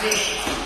fazer